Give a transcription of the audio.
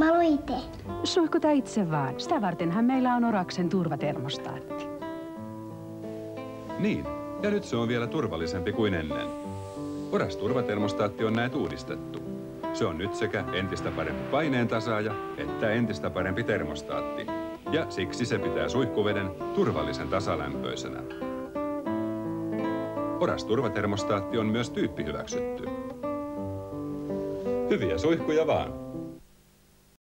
Mä luin itse. Suihkuta itse vaan. Sitä vartenhan meillä on Oraksen turvatermostaatti. Niin, ja nyt se on vielä turvallisempi kuin ennen. Oras turvatermostaatti on näet uudistettu. Se on nyt sekä entistä parempi paineen tasaaja että entistä parempi termostaatti. Ja siksi se pitää suihkuveden turvallisen tasalämpöisenä. Oras turvatermostaatti on myös tyyppi hyväksytty. Hyviä suihkuja vaan!